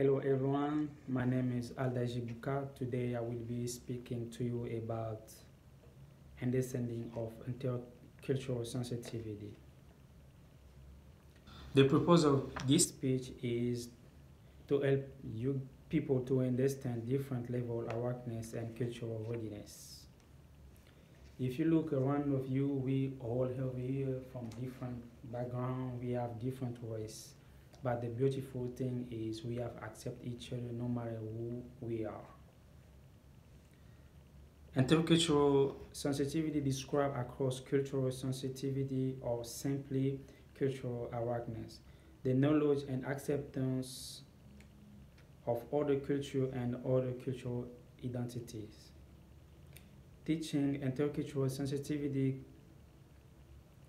Hello everyone, my name is Alda Bouka. Today I will be speaking to you about understanding of intercultural sensitivity. The purpose of this speech is to help you people to understand different level of awareness and cultural readiness. If you look around of you, we all have here from different background, we have different race but the beautiful thing is we have accepted each other no matter who we are. Intercultural sensitivity described across cultural sensitivity or simply cultural awareness. The knowledge and acceptance of other culture and other cultural identities. Teaching intercultural sensitivity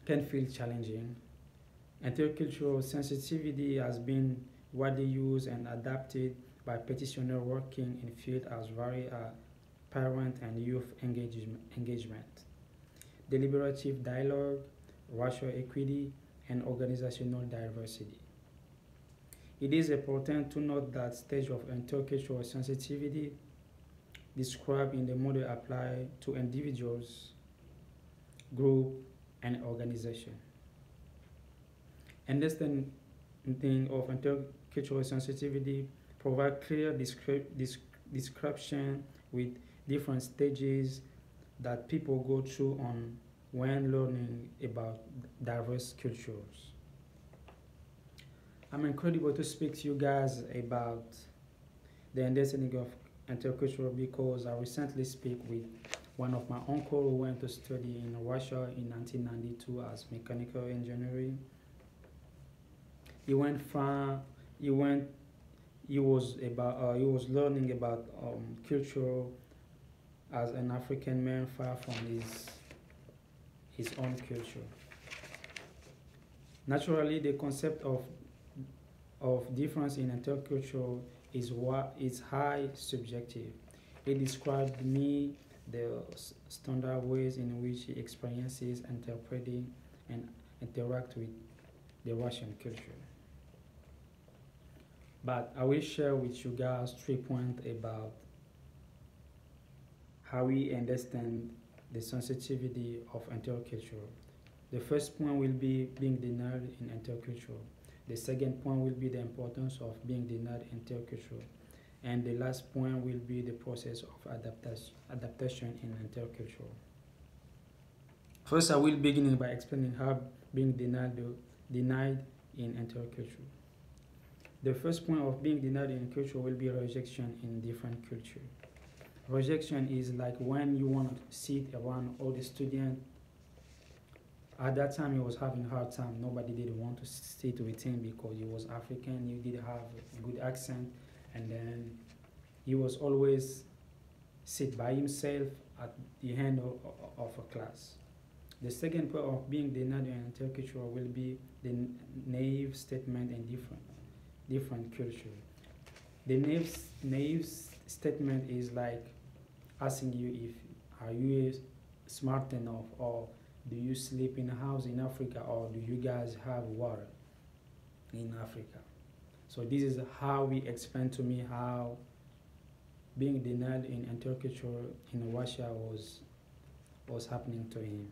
can feel challenging Intercultural sensitivity has been widely used and adapted by practitioners working in fields as varied as uh, parent and youth engagement, deliberative dialogue, racial equity, and organizational diversity. It is important to note that stage of intercultural sensitivity described in the model apply to individuals, group, and organization. Understanding of intercultural sensitivity provide clear description with different stages that people go through on when learning about diverse cultures. I'm incredible to speak to you guys about the understanding of intercultural because I recently speak with one of my uncle who went to study in Russia in 1992 as mechanical engineering he went far he went he was about uh, he was learning about um, culture as an African man far from his his own culture. Naturally, the concept of of difference in interculture is what is high subjective. It described me the standard ways in which he experiences, interpreting, and interact with the Russian culture. But I will share with you guys three points about how we understand the sensitivity of interculture. The first point will be being denied in interculture. The second point will be the importance of being denied interculture. And the last point will be the process of adaptation in interculture. First, I will begin by explaining how being denied, denied in interculture. The first point of being denied in culture will be rejection in different culture. Rejection is like when you want to sit around all the students. At that time, he was having hard time. Nobody didn't want to sit with him because he was African. He did have a good accent, and then he was always sit by himself at the end of, of a class. The second part of being denied in interculture will be the naive statement and different different culture. The naive, naive statement is like asking you if are you smart enough or do you sleep in a house in Africa or do you guys have water in Africa? So this is how we explain to me how being denied in interculture in Russia was was happening to him.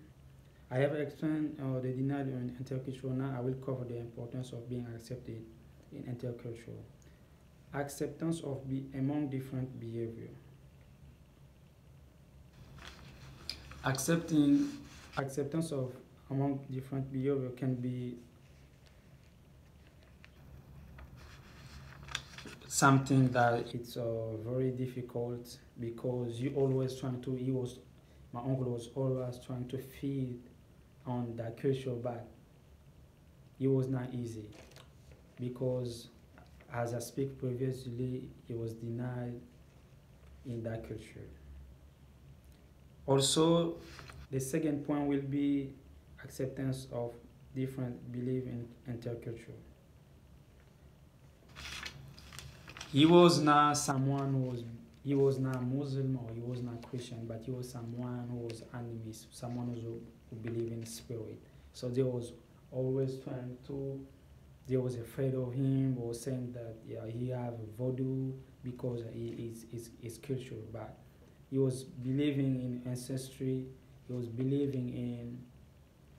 I have explained uh, the denial in interculture. Now I will cover the importance of being accepted in interculture. Acceptance of be among different behavior. Accepting acceptance of among different behavior can be something that it's uh, very difficult because you always trying to he was my uncle was always trying to feed on that culture but it was not easy because as I speak previously, it was denied in that culture. Also, the second point will be acceptance of different belief in interculture. He was not someone who was he was not Muslim or he was not Christian, but he was someone who was animist, someone who, who believed in spirit. So they was always trying to they was afraid of him or saying that yeah, he have voodoo because he is his, his culture. But he was believing in ancestry. He was believing in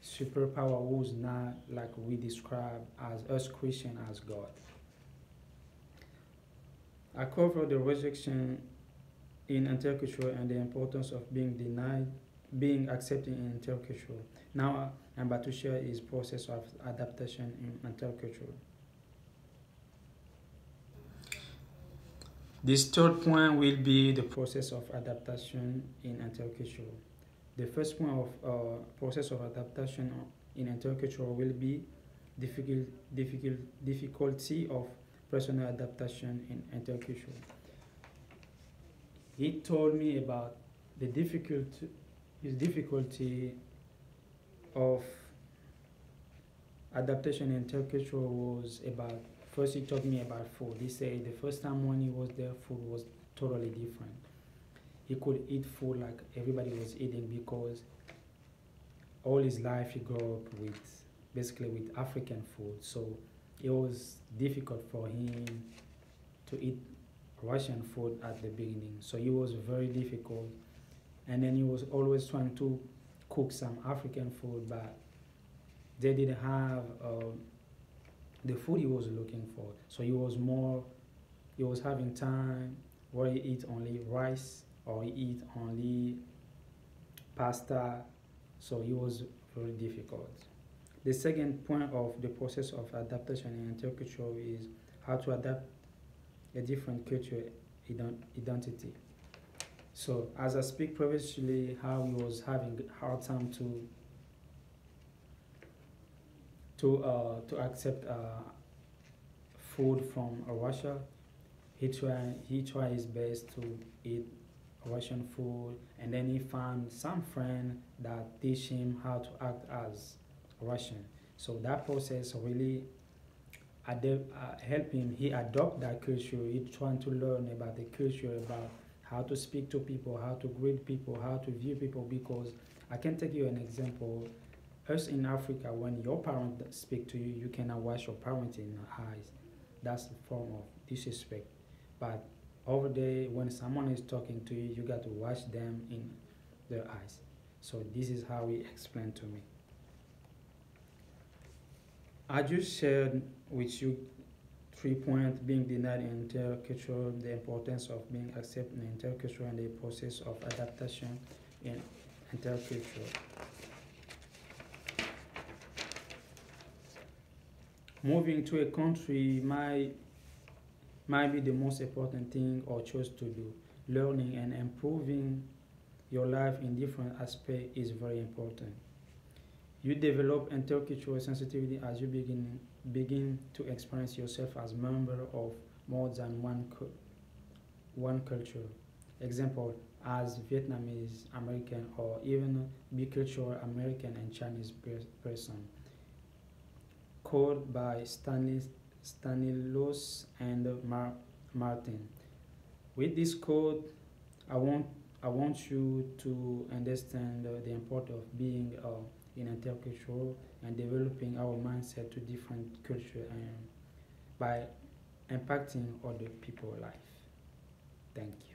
superpower who's not like we describe as us Christian as God. I cover the rejection in interculture and the importance of being denied, being accepted in intercultural. Now I'm about to share his process of adaptation in intercultural. This third point will be the process of adaptation in intercultural. The first point of uh, process of adaptation in intercultural will be difficult, difficult, difficulty of personal adaptation in intercultural. He told me about the difficulty, his difficulty of adaptation in interculture was about first he told me about food. He said the first time when he was there, food was totally different. He could eat food like everybody was eating because all his life he grew up with basically with African food. So it was difficult for him to eat Russian food at the beginning. So it was very difficult. And then he was always trying to cook some African food, but they didn't have uh, the food he was looking for. So he was more, he was having time where he eat only rice or he eat only pasta. So it was very difficult. The second point of the process of adaptation in interculture is how to adapt a different culture identity. So as I speak previously, how he was having hard time to to uh, to accept uh, food from Russia. He tried he tried his best to eat Russian food, and then he found some friend that teach him how to act as Russian. So that process really uh, help him. He adopt that culture. He trying to learn about the culture, about how to speak to people, how to greet people, how to view people. Because I can take you an example. Us in Africa, when your parents speak to you, you cannot watch your parents in the eyes. That's a form of disrespect. But over there, when someone is talking to you, you got to watch them in their eyes. So this is how he explained to me. I just shared with you three points being denied in intercultural, the importance of being accepted in intercultural, and the process of adaptation in intercultural. Moving to a country might, might be the most important thing or choice to do. Learning and improving your life in different aspects is very important. You develop intercultural sensitivity as you begin, begin to experience yourself as member of more than one, one culture. Example, as Vietnamese American or even bicultural American and Chinese person. Called by Stanis, Stanilos and Mar Martin. With this code, I want I want you to understand the importance of being uh, in intercultural and developing our mindset to different culture and by impacting other people's life. Thank you.